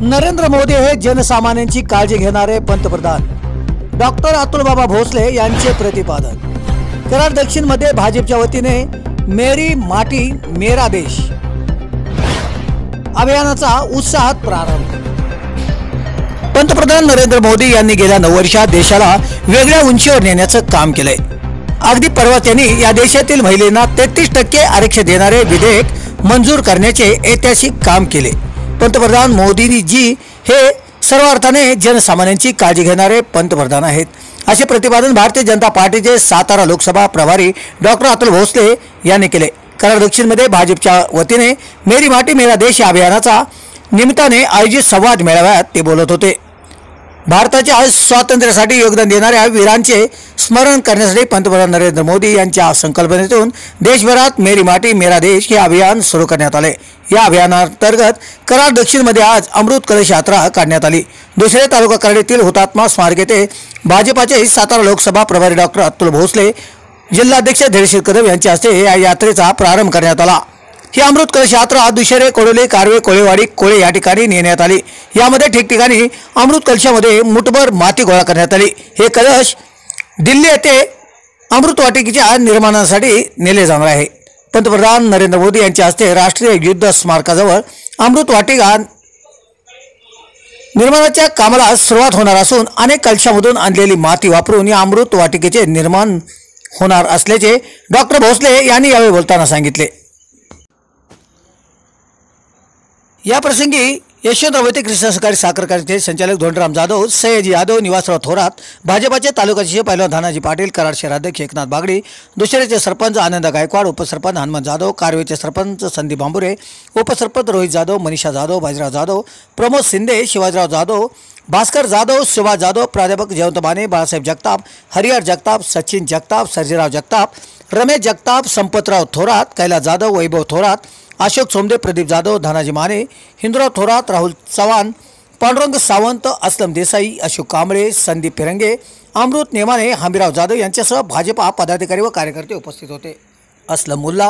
नरेंद्र मोदी हे जनसामान्यांची काळजी घेणारे पंतप्रधान. डॉक्टर अतुलबाबा भोसले यांचे प्रतिपादन. कराड दक्षिणमध्ये भाजपच्या वतीने मेरी माटी मेरा देश. अभियानाचा उत्साहात प्रारंभ. पंतप्रधान नरेंद्र मोदी यांनी गेल्या नऊ वर्षात देशाला वेगळ्या उंचीवर नेण्याचं काम केलंय. अगदी परवा त्यांनी या देशातील महिलांना तेहतीस टक्के आरक्षण देणारे विधेयक मंजूर करण्याचे ऐतिहासिक काम केले. पंतप्रधान मोदीजी हे सर्व अर्थाने जनसामान्यांची काळजी घेणारे पंतप्रधान आहेत. असे प्रतिपादन भारतीय जनता पार्टीचे सातारा लोकसभा प्रभारी डॉक्टर अतुल भोसले यांनी केले. कराड दक्षिणमध्ये भाजपच्या वतीने मेरी माटी मेरा देश या अभियानाचा निमित्ताने आयोजित संवाद मेळाव्यात ते बोलत होते. भारताच्या स्वातंत्र्यासाठी योगदान देणाऱ्या वीरांचे स्मरण करण्यासाठी पंतप्रधान नरेंद्र मोदी यांच्या संकल्पनेतून देशभरात मेरी माटी मेरा देश हे अभियान सुरू करण्यात आले. या अभियानांतर्गत कराड दक्षिणमध्ये आज अमृत कलश यात्रा काढण्यात आली. दुसरे तालुका कराडीतील हुतात्मा स्मारक येथे भाजपाचे सातारा लोकसभा प्रभारी डॉक्टर अतुल भोसले जिल्हाध्यक्ष धैर्यशील कदम यांच्या हस्ते या यात्रेचा प्रारंभ करण्यात आला. ही अमृत कलश यात्रा दुशेरे कोडोले कारवे कोळेवाडी कोळे या ठिकाणी नेण्यात आली. यामध्ये ठिकठिकाणी अमृत कलशामध्ये मुठभर माती गोळा करण्यात आली. हे कलश दिल्ली येथे अमृत वाटिकेच्या निर्माणासाठी नेले जाणार आहे. पंतप्रधान नरेंद्र मोदी यांच्या हस्ते राष्ट्रीय युद्ध स्मारकाजवळ अमृत वाटिका निर्माणाच्या कामाला सुरुवात होणार असून अनेक कलशामधून आणलेली माती वापरून या अमृत वाटिकेचे निर्माण होणार असल्याचे डॉक्टर भोसले यांनी यावेळी बोलताना सांगितले. या प्रसंगी यशवंतराव कृष्ण सहकारी साखर कारखान्याचे संचालक धोंडराम जाधव सयाजी यादव निवासराव थोरात भाजपाचे तालुक्याचे पहिलवान धानाजी पाटील कराड शहराध्यक्ष एकनाथ बागडे दुसऱ्याचे सरपंच आनंद गायकवाड उपसरपंच हनुमान जाधव कारवेचे सरपंच संदीप बांबुरे उपसरपंच रोहित जाधव मनीषा जाधव बाजीराव जाधव प्रमोद शिंदे शिवाजीराव जाधव भास्कर जाधव सुभाष जाधव प्राध्यापक जयवंत माने बाळासाहेब जगताप हरिहर जगताप सचिन जगताप सर्जीराव जगताप रमेश जगताप संपतराव थोरात कैलास जाधव वैभव थोरात अशोक सोमदेव प्रदीप जाधव धनाजी माने हिंदुराव थोरात राहुल चव्हाण पांडुरंग सावंत असलम देसाई अशोक कांबळे संदीप फिरंगे अमृत नेमाने हमीराव जाधव यांच्यासह भाजपा पदाधिकारी व कार्यकर्ते उपस्थित होते. असलम मुल्ला